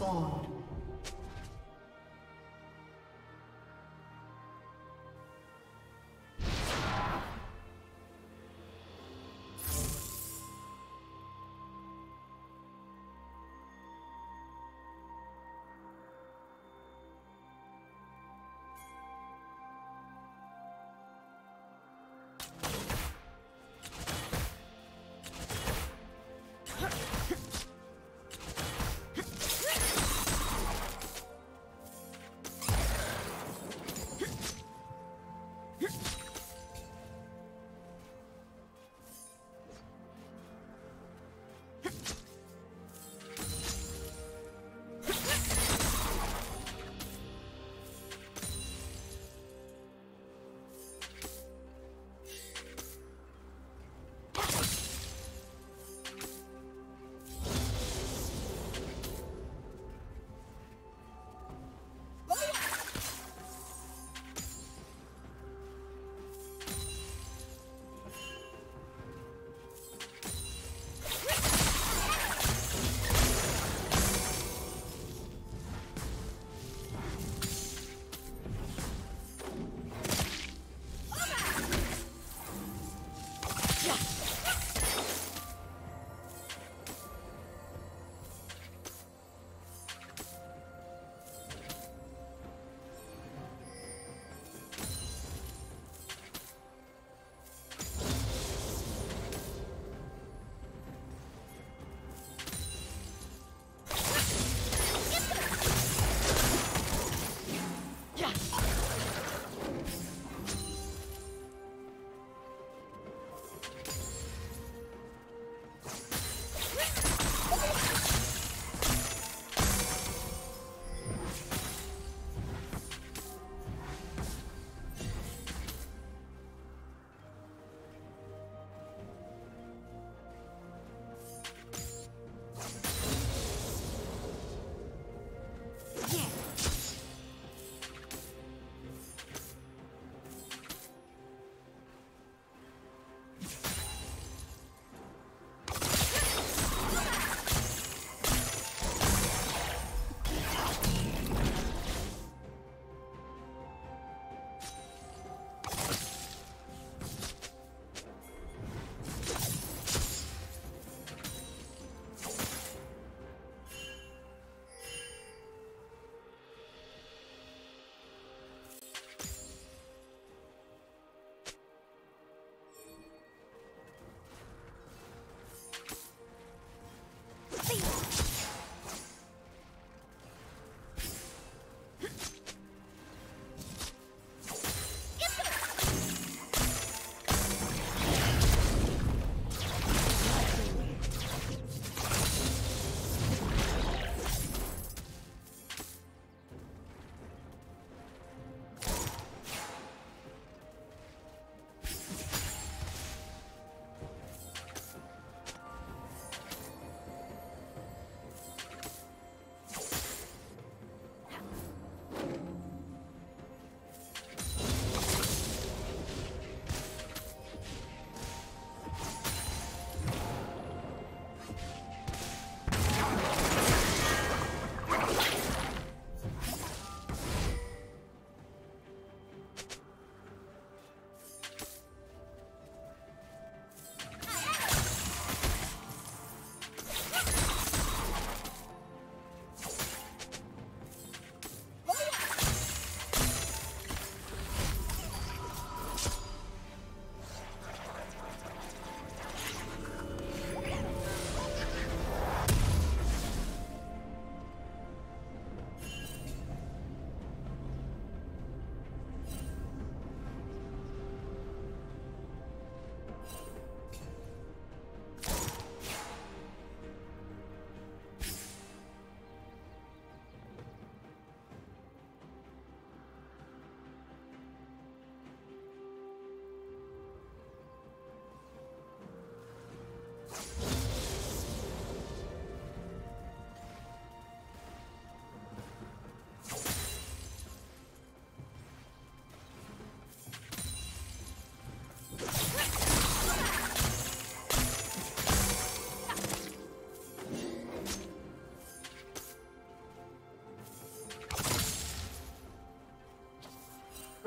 Minions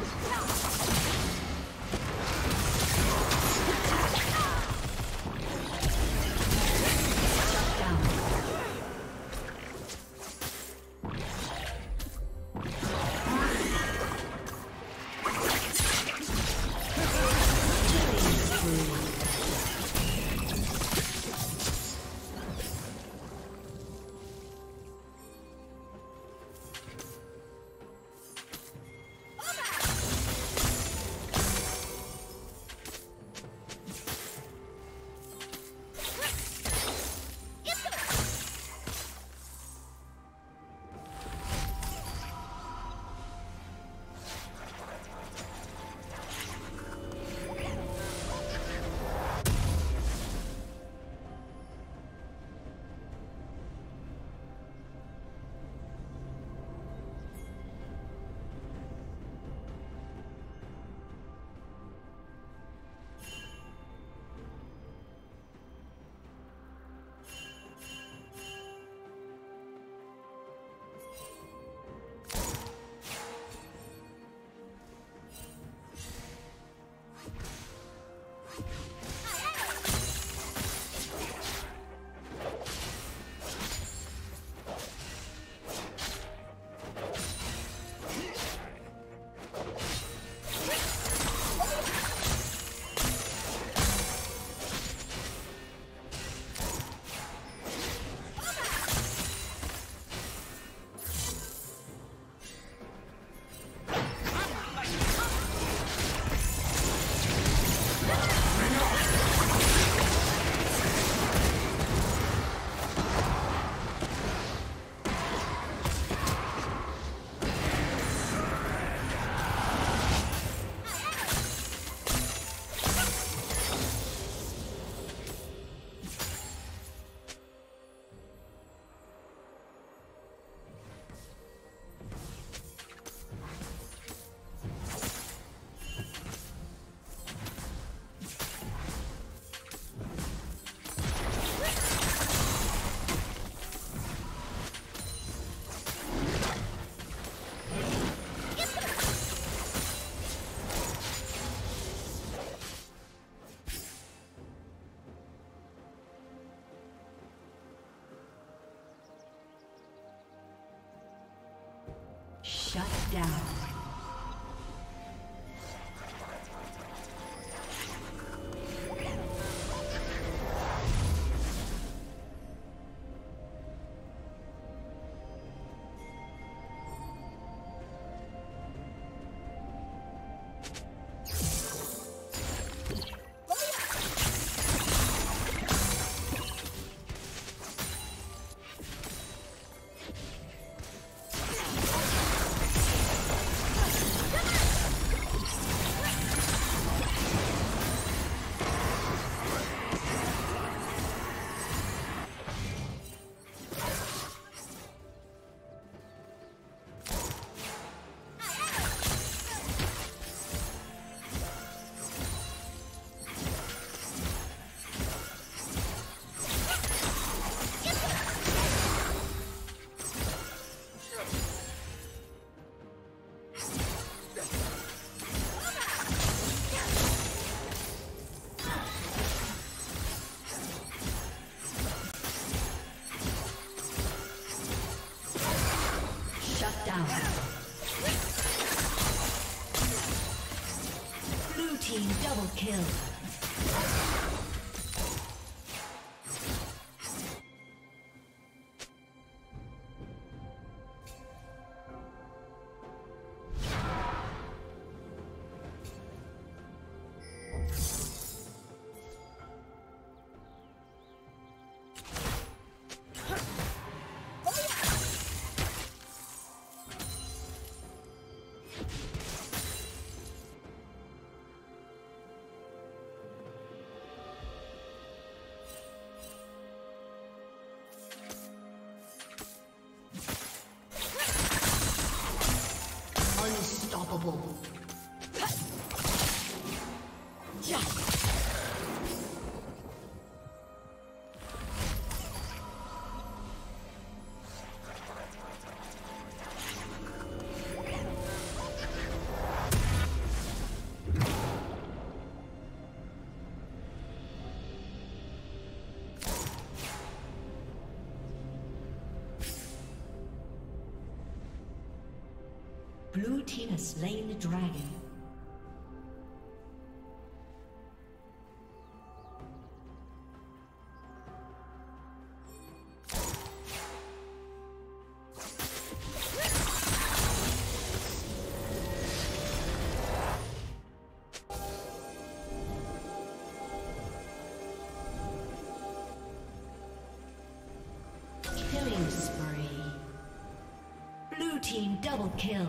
No! Shut down. Kill. Blue team has slain the dragon. Killing spree. Blue team double kill.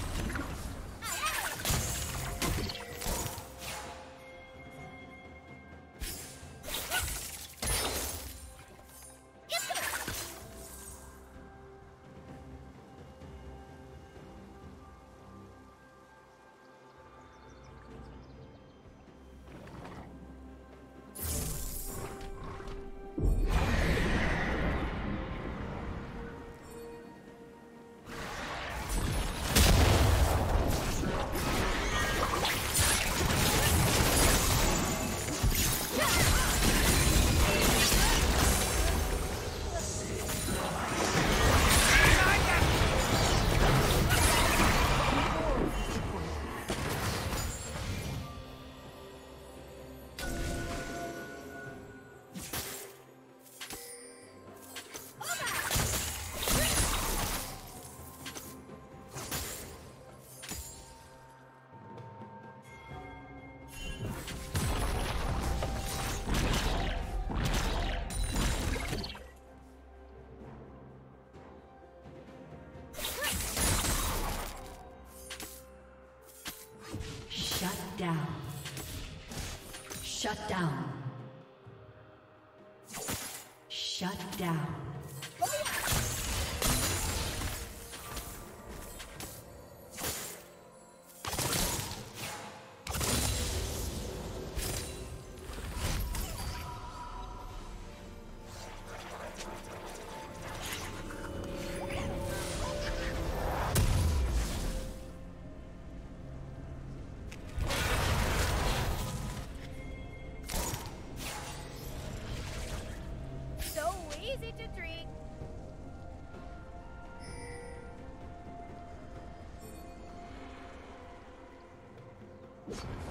Down. Shut down. easy to drink. you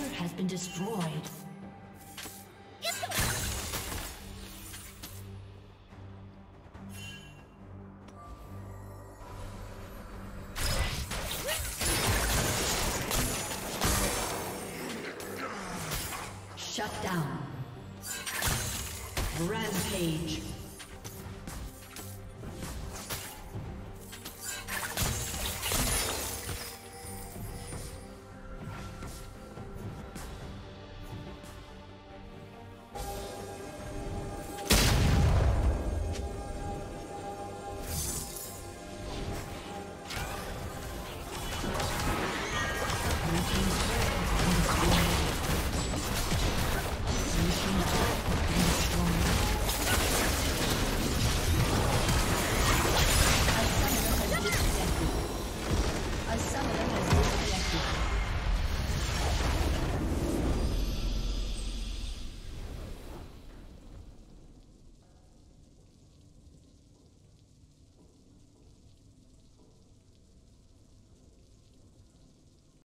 been destroyed. Shut down. Rampage.